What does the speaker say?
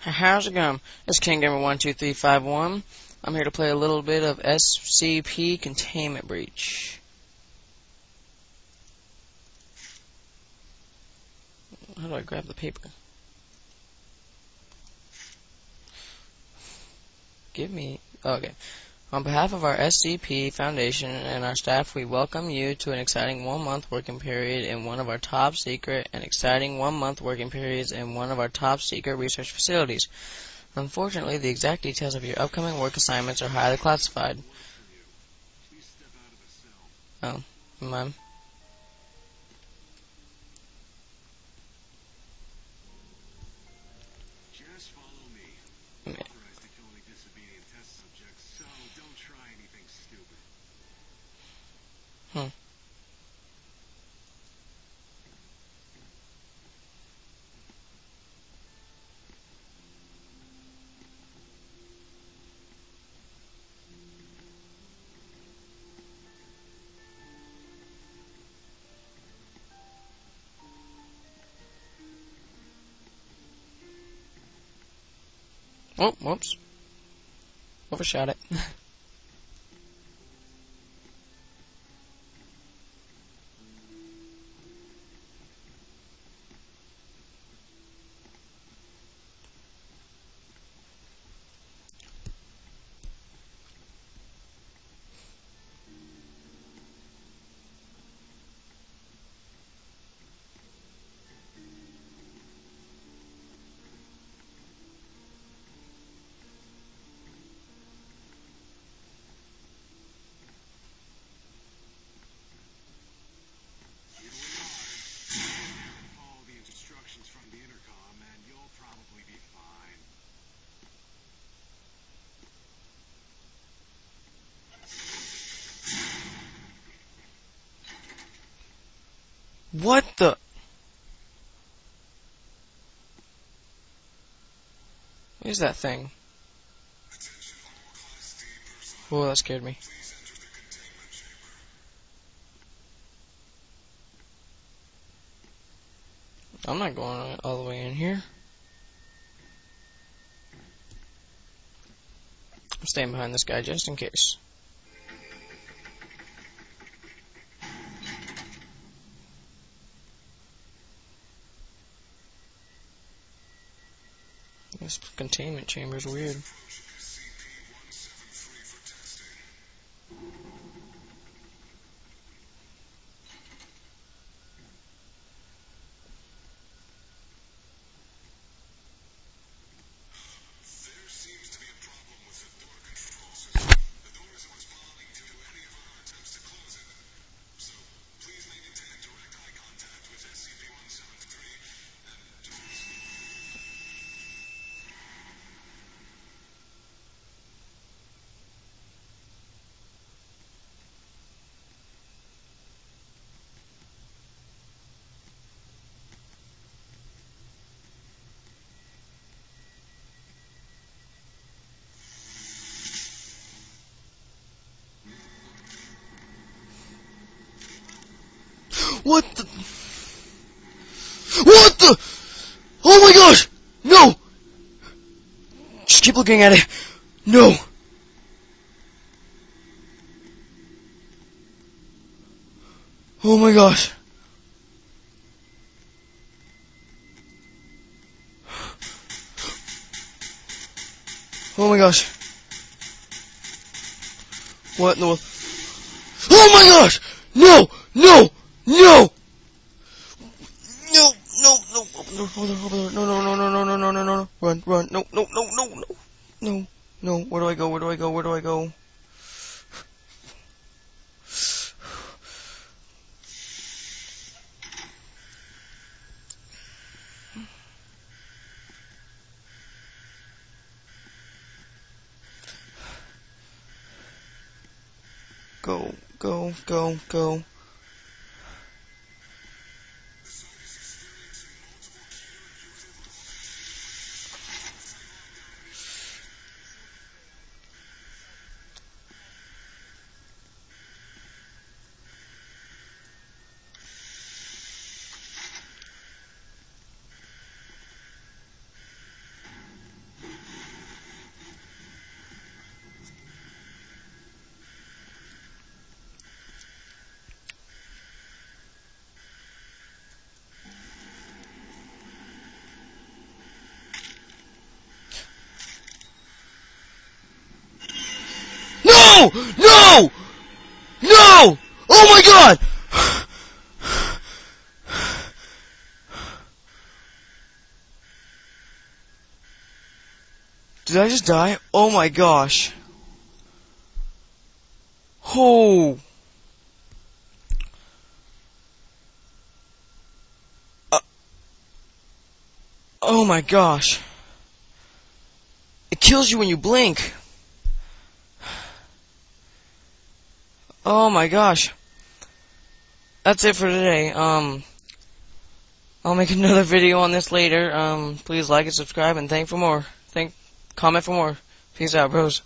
How's it going? It's Kengamer one two three five one. I'm here to play a little bit of SCP Containment Breach. How do I grab the paper? Give me. Oh, okay. On behalf of our SCP Foundation and our staff, we welcome you to an exciting one month working period in one of our top secret and exciting one month working periods in one of our top secret research facilities. Unfortunately, the exact details of your upcoming work assignments are highly classified. Oh, ma'am. Anything stupid. Hmm. Oh, whoops. Overshot it. Here we are. Follow the instructions from the intercom, and you'll probably be fine. What the? What is that thing? Whoa, that scared me. I'm not going all the way in here. I'm staying behind this guy just in case. This containment chamber is weird. What the? What the? Oh my gosh! No! Just keep looking at it. No! Oh my gosh. Oh my gosh. What in the world? Oh my gosh! No! No! No! No! No! No! Open the door! Open the door! Open the door! No! No! No! No! No! No! No! No! No! Run! Run! No! No! No! No! No! No! No! Where do I go? Where do I go? Where do I go? Go! Go! Go! Go! No! No! Oh my god! Did I just die? Oh my gosh. Oh. Uh, oh my gosh. It kills you when you blink. Oh my gosh. That's it for today. Um, I'll make another video on this later. Um, please like and subscribe and thank for more. Thank, comment for more. Peace out, bros.